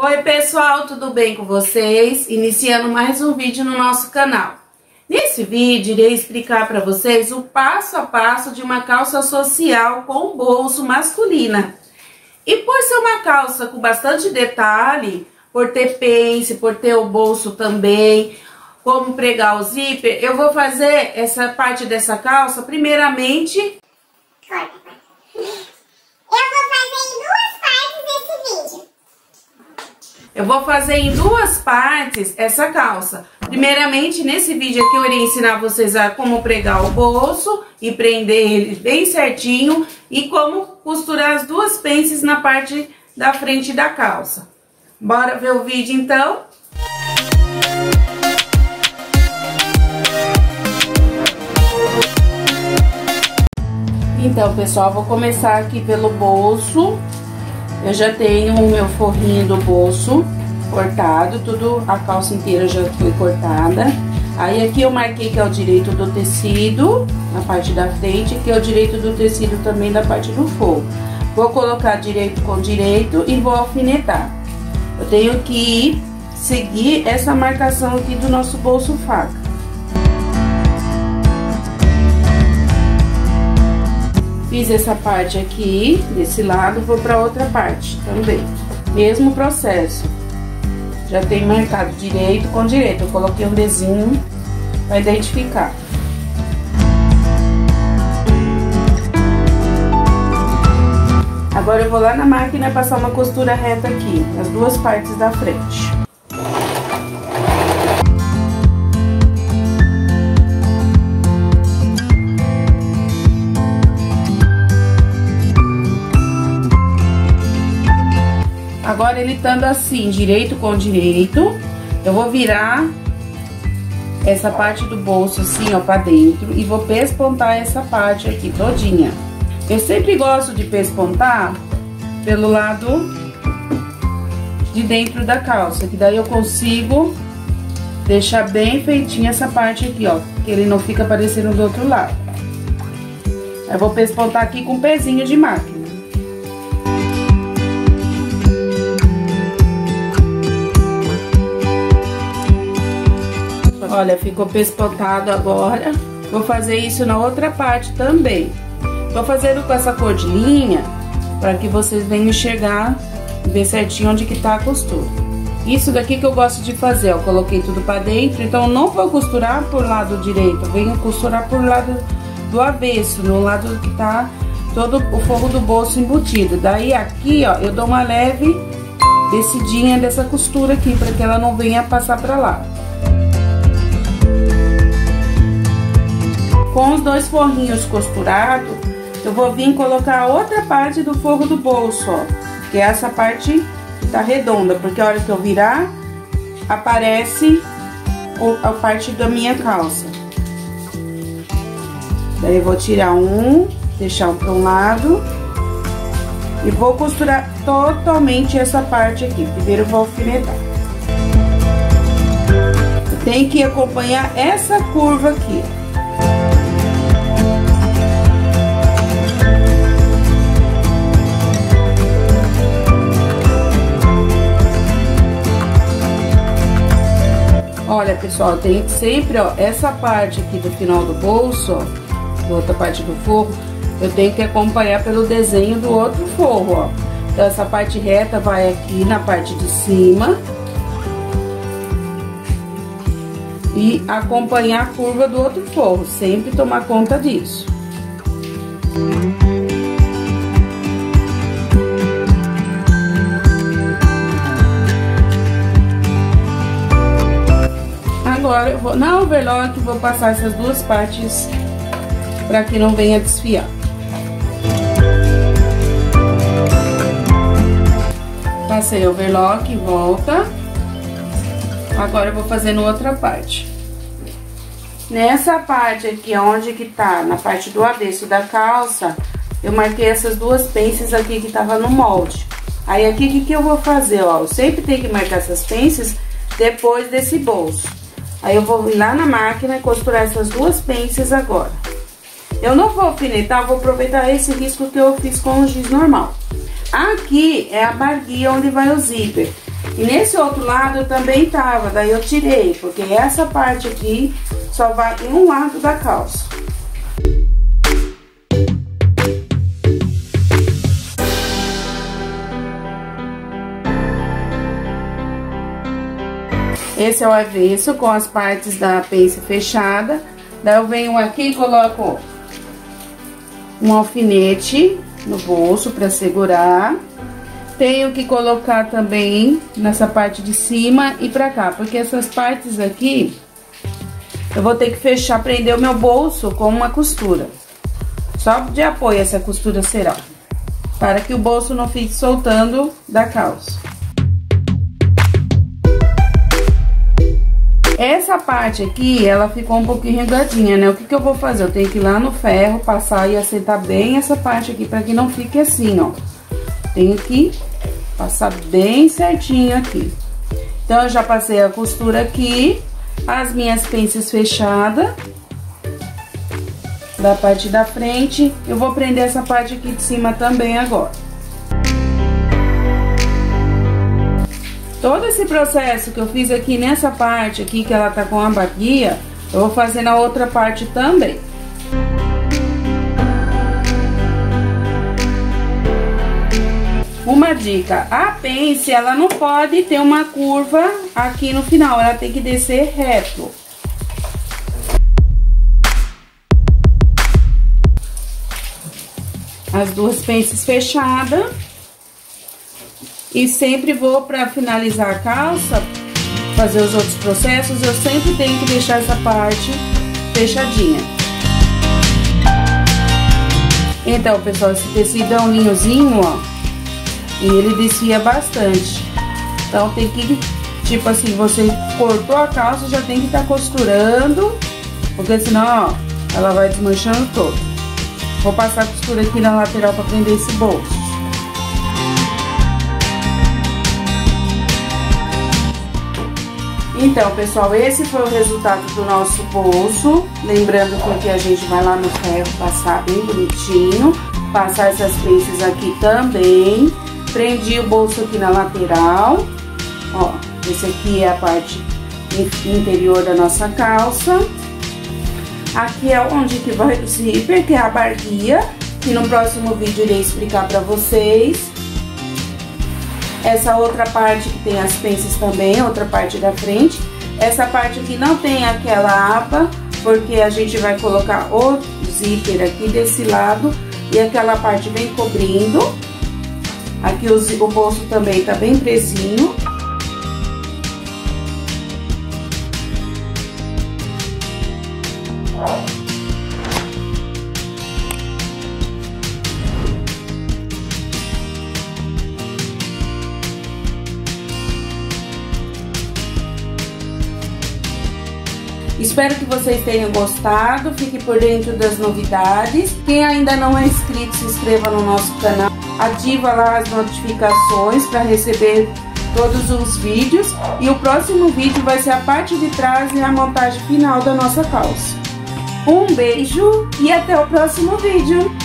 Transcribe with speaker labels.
Speaker 1: Oi pessoal, tudo bem com vocês? Iniciando mais um vídeo no nosso canal. Nesse vídeo irei explicar para vocês o passo a passo de uma calça social com bolso masculina. E por ser uma calça com bastante detalhe, por ter pence, por ter o bolso também, como pregar o zíper, eu vou fazer essa parte dessa calça primeiramente... Corta. Eu vou fazer em duas partes essa calça. Primeiramente, nesse vídeo aqui eu irei ensinar vocês a como pregar o bolso e prender ele bem certinho e como costurar as duas pences na parte da frente da calça. Bora ver o vídeo então? Então, pessoal, vou começar aqui pelo bolso. Eu já tenho o meu forrinho do bolso cortado, tudo, a calça inteira já foi cortada. Aí aqui eu marquei que é o direito do tecido, na parte da frente, que é o direito do tecido também da parte do forro. Vou colocar direito com direito e vou alfinetar. Eu tenho que seguir essa marcação aqui do nosso bolso faca. Fiz essa parte aqui, desse lado, vou para outra parte também. Mesmo processo. Já tem marcado direito com direito. Eu coloquei um desenho para identificar. Agora eu vou lá na máquina passar uma costura reta aqui, nas duas partes da frente. Agora ele estando assim, direito com direito, eu vou virar essa parte do bolso assim, ó, pra dentro e vou pespontar essa parte aqui todinha. Eu sempre gosto de pespontar pelo lado de dentro da calça, que daí eu consigo deixar bem feitinha essa parte aqui, ó, que ele não fica aparecendo do outro lado. Eu vou pespontar aqui com um pezinho de máquina. Olha, ficou pespotado agora. Vou fazer isso na outra parte também. Tô fazendo com essa cor de linha, para que vocês venham enxergar e ver certinho onde que tá a costura. Isso daqui que eu gosto de fazer, ó, coloquei tudo pra dentro, então não vou costurar por lado direito, venho costurar por lado do avesso, no lado que tá todo o forro do bolso embutido. Daí aqui, ó, eu dou uma leve descidinha dessa costura aqui, para que ela não venha passar pra lá. Com os dois forrinhos costurados, eu vou vir colocar a outra parte do forro do bolso, ó. Que é essa parte que tá redonda, porque a hora que eu virar, aparece a parte da minha calça. Daí eu vou tirar um, deixar um para um lado. E vou costurar totalmente essa parte aqui. Primeiro vou alfinetar. Tem que acompanhar essa curva aqui, Olha, pessoal, tem sempre, ó, essa parte aqui do final do bolso, ó, outra parte do forro, eu tenho que acompanhar pelo desenho do outro forro, ó. Então, essa parte reta vai aqui na parte de cima. E acompanhar a curva do outro forro, sempre tomar conta disso. Agora eu vou, na overlock, vou passar essas duas partes para que não venha desfiar. Passei overlock, volta. Agora eu vou fazendo outra parte. Nessa parte aqui, onde que tá, na parte do avesso da calça, eu marquei essas duas pences aqui que tava no molde. Aí aqui, o que, que eu vou fazer, ó? Eu sempre tenho que marcar essas pences depois desse bolso. Aí eu vou ir lá na máquina e costurar essas duas pences agora. Eu não vou alfinetar, vou aproveitar esse risco que eu fiz com o giz normal. Aqui é a barguia onde vai o zíper. E nesse outro lado também tava, daí eu tirei, porque essa parte aqui só vai em um lado da calça. Esse é o avesso com as partes da pence fechada. Daí eu venho aqui e coloco um alfinete no bolso para segurar. Tenho que colocar também nessa parte de cima e pra cá, porque essas partes aqui eu vou ter que fechar, prender o meu bolso com uma costura. Só de apoio essa costura será, para que o bolso não fique soltando da calça. Essa parte aqui, ela ficou um pouquinho enredadinha, né? O que que eu vou fazer? Eu tenho que ir lá no ferro, passar e assentar bem essa parte aqui, pra que não fique assim, ó. Tenho que passar bem certinho aqui. Então, eu já passei a costura aqui, as minhas pences fechadas. Da parte da frente, eu vou prender essa parte aqui de cima também agora. Todo esse processo que eu fiz aqui nessa parte aqui, que ela tá com a baguia, eu vou fazer na outra parte também. Uma dica, a pence, ela não pode ter uma curva aqui no final, ela tem que descer reto. As duas pences fechadas. E sempre vou para finalizar a calça, fazer os outros processos, eu sempre tenho que deixar essa parte fechadinha. Então, pessoal, esse tecido é um linhozinho, ó, e ele descia bastante. Então, tem que, tipo assim, você cortou a calça, já tem que estar tá costurando, porque senão, ó, ela vai desmanchando todo. Vou passar a costura aqui na lateral para prender esse bolso. Então, pessoal, esse foi o resultado do nosso bolso. Lembrando que aqui a gente vai lá no ferro passar bem bonitinho. Passar essas peças aqui também. Prendi o bolso aqui na lateral. Ó, esse aqui é a parte interior da nossa calça. Aqui é onde que vai o zíper, que é a barguia. Que no próximo vídeo irei explicar pra vocês. Essa outra parte que tem as pences também, outra parte da frente. Essa parte aqui não tem aquela aba, porque a gente vai colocar o zíper aqui desse lado e aquela parte vem cobrindo. Aqui o, o bolso também tá bem presinho. Espero que vocês tenham gostado, fique por dentro das novidades. Quem ainda não é inscrito, se inscreva no nosso canal, ativa lá as notificações para receber todos os vídeos. E o próximo vídeo vai ser a parte de trás e a montagem final da nossa calça. Um beijo e até o próximo vídeo!